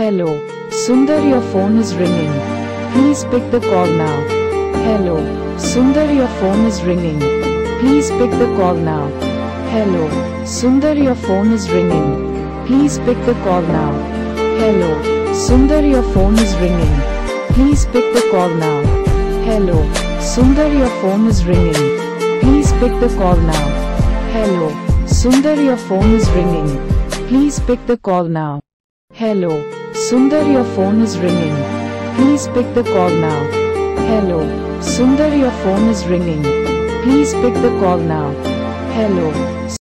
Hello. Sundar, your phone is ringing. Please pick the call now. Hello. Sundar, your phone is ringing. Please pick the call now. Hello. Sundar, your phone is ringing. Please pick the call now. Hello. Sundar, your phone is ringing. Please pick the call now. Hello. Sundar, your phone is ringing. Please pick the call now. Hello. Sundar, your phone is ringing. Please pick the call now. Hello. Sundar, your phone is ringing. Please pick the call now. Hello. Sundar, your phone is ringing. Please pick the call now. Hello.